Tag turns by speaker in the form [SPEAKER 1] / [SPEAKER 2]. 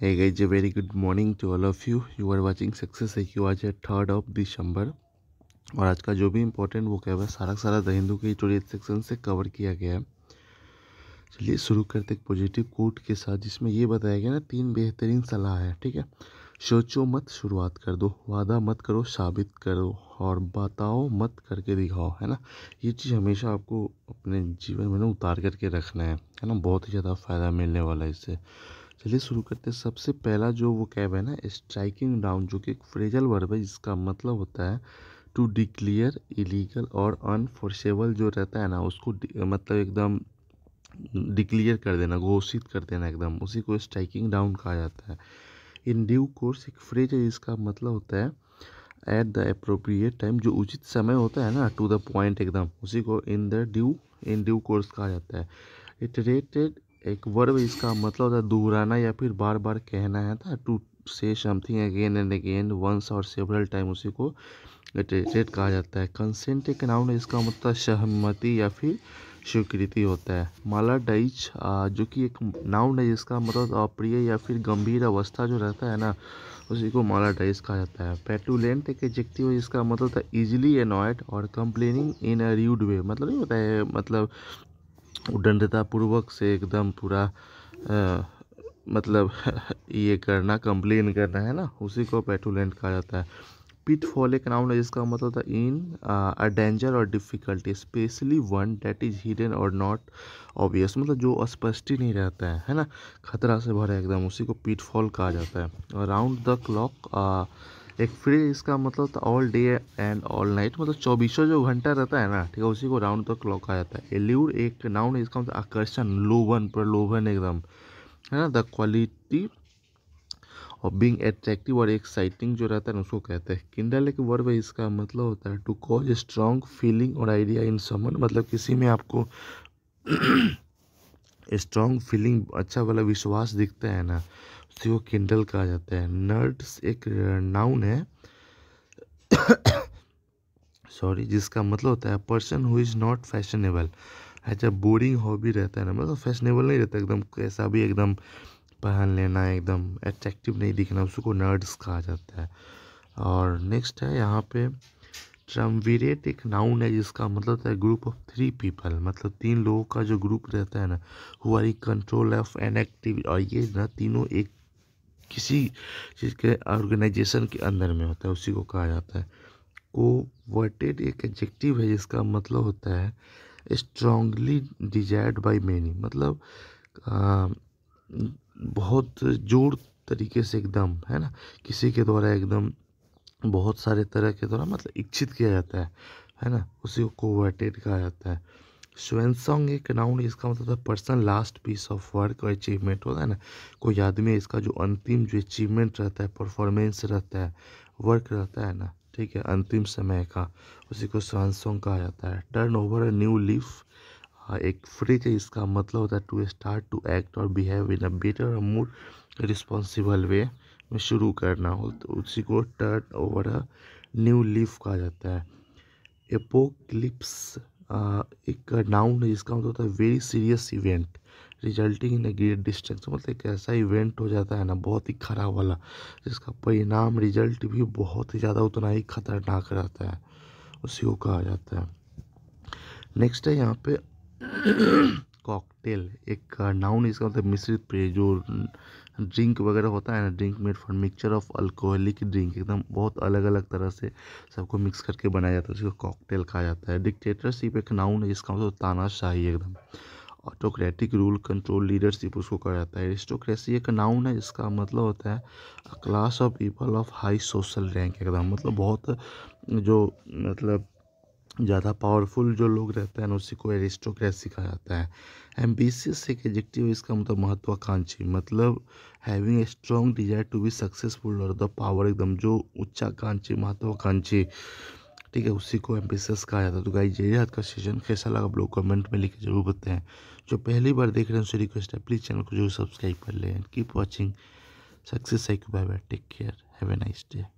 [SPEAKER 1] Hey guys, a very good morning to all of you. You are watching Success IQ आज है third of दिसंबर और आज का जो भी इम्पोर्टेंट वो है सारा सारा द हिंदू के एडिटोरियल सेक्शन से कवर किया गया है। चलिए शुरू करते एक पॉजिटिव कोट के साथ जिसमें ये बताया गया ना तीन बेहतरीन सलाह है ठीक है? सोचो मत शुरुआत कर दो। वादा मत करो साबित करो। और बताओ मत करके दिखाओ है ना? ये चीज़ हमेशा आपको अपने जीवन में ना उतार करके रखना है है ना? बहुत ही ज़्यादा फ़ायदा मिलने वाला है इससे। चलिए शुरू करते हैं। सबसे पहला जो वो कैब है ना स्ट्राइकिंग डाउन जो कि एक फ्रेजल वर्ब है, जिसका मतलब होता है टू डिक्लेयर इलीगल और अनफोर्सेबल जो रहता है ना, उसको मतलब एकदम डिक्लेयर कर देना, घोषित कर देना एकदम। उसी को स्ट्राइकिंग डाउन कहा जाता है। इन ड्यू कोर्स एक फ्रेज है, जिसका मतलब होता है एट द अप्रोप्रिएट टाइम जो उचित समय होता है ना टू द पॉइंट एकदम। उसी को in the due in due course कहा जाता है। इटरेटेड एक वर्ब इसका मतलब होता है दोहराना या फिर बार बार कहना है था to say something again and again once और सेवरल टाइम उसी को इटरेटेड कहा जाता है। कंसेंट एक नाउन इसका मतलब सहमति या फिर स्वीकृति होता है। माला डाइच जो कि एक नाउन है जिसका मतलब अप्रिय या फिर गंभीर अवस्था जो रहता है ना, उसी को माला डाइस कहा जाता है। पेटुलेंट एक एजेक्टिव है जिसका मतलब था इजिली एनॉयड और complaining in a rude way मतलब नहीं होता है मतलब उदंडतापूर्वक से एकदम पूरा मतलब ये करना कंप्लेन करना, है ना? उसी को पेटुलेंट कहा जाता है। पिट फॉल एक नाउन है जिसका मतलब था इन अ डेंजर और difficulty especially one that is hidden और नॉट ऑब्वियस मतलब जो स्पष्ट ही नहीं रहता है है ना? खतरा से भरा एकदम, उसी को पिट फॉल कहा जाता है। राउंड द क्लॉक एक फ्रेज इसका मतलब था all day and all night मतलब चौबीसों जो घंटा रहता है ना, ठीक है, उसी को राउंड द क्लॉक कहा जाता है। एल्यूर एक नाउन है, इसका मतलब आकर्षण, लोभन, प्रलोभन एकदम, है ना? द क्वालिटी और बींग एट्रैक्टिव और एक्साइटिंग जो रहता है उसको कहते हैं। किंडल एक वर्ब है, इसका मतलब होता है टू कॉज स्ट्रॉन्ग फीलिंग और आइडिया इन समन मतलब किसी में आपको स्ट्रॉन्ग फीलिंग अच्छा वाला विश्वास दिखता है ना। उसी को किंडल कहा जाता है। नर्ड्स एक नाउन है। सॉरी जिसका मतलब होता है person who is not fashionable अच्छा बोरिंग हॉबी रहता है ना मतलब फैशनेबल नहीं रहता, एकदम कैसा भी एकदम पहन लेना, एकदम अट्रैक्टिव नहीं दिखना उसको नर्ड्स कहा जाता है। और नेक्स्ट है, यहाँ पे ट्रमवीरेट एक नाउन है, जिसका मतलब है ग्रुप ऑफ़ थ्री पीपल मतलब तीन लोगों का जो ग्रुप रहता है ना who are control of an active और ये ना, तीनों एक किसी चीज़ के ऑर्गेनाइजेशन के अंदर में होता है उसी को कहा जाता है। कोवर्टेड एक एडजेक्टिव है जिसका मतलब होता है स्ट्रांगली डिजायर्ड बाय मैनी मतलब आ, बहुत ज़ोर तरीके से एकदम है ना? किसी के द्वारा एकदम बहुत सारे तरह के द्वारा मतलब इच्छित किया जाता है है ना? उसी को कोवर्टेड कहा जाता है। स्वैनसॉन्ग एक नाउन इसका मतलब है person last piece of work और अचीवमेंट होता है ना? कोई आदमी इसका जो अंतिम जो अचीवमेंट रहता है परफॉर्मेंस रहता है वर्क रहता है ना? ठीक है, अंतिम समय का, उसी को स्वैनसॉन्ग कहा जाता है। Turn over a new leaf एक फ्रिज है, इसका मतलब होता है टू स्टार्ट टू एक्ट और बिहेव इन अ बेटर और मोर रिस्पॉन्सिबल वे में शुरू करना हो तो उसी को turn over a new leaf कहा जाता है। एपोक्लिप्स एक नाउन है जिसका मतलब होता है very serious event resulting in a great distance मतलब एक ऐसा इवेंट हो जाता है ना, बहुत ही खराब वाला, जिसका परिणाम रिज़ल्ट भी बहुत ही ज़्यादा उतना ही खतरनाक रहता है, उसी को कहा जाता है। नेक्स्ट है यहाँ पे कॉकटेल एक नाउन इसका मतलब मिश्रित पेय जो ड्रिंक वगैरह होता है ना, drink made for mixture of alcoholic drink, एकदम बहुत अलग अलग तरह से सबको मिक्स करके बनाया जाता है उसको कॉकटेल कहा जाता है। डिक्टेटरशिप एक नाउन है, जिसका मतलब तानाशाही एकदम। ऑटोक्रेटिक रूल कंट्रोल लीडरशिप उसको कहा जाता है। एरिस्टोक्रेसी एक नाउन है, जिसका मतलब होता है class of people of high social rank एकदम। मतलब बहुत जो मतलब ज़्यादा पावरफुल जो लोग रहते हैं उसी को एरिस्टोक्रेसी कहा जाता है। एम्बिशियस एक एजेक्टिव इसका मतलब महत्वाकांक्षी मतलब having a strong desire to be successful और द पावर एकदम जो उच्चाकांक्षी, महत्वाकांक्षी, ठीक है, उसी को एम्बिशियस कहा जाता है। तो गाइस यही आज का सेशन कैसा लगा आप लोग कमेंट में लिख के ज़रूर बताएँ। जो पहली बार देख रहे हैं उससे रिक्वेस्ट है प्लीज़ चैनल को ज़रूर सब्सक्राइब कर लें keep watching success bye take care have a nice day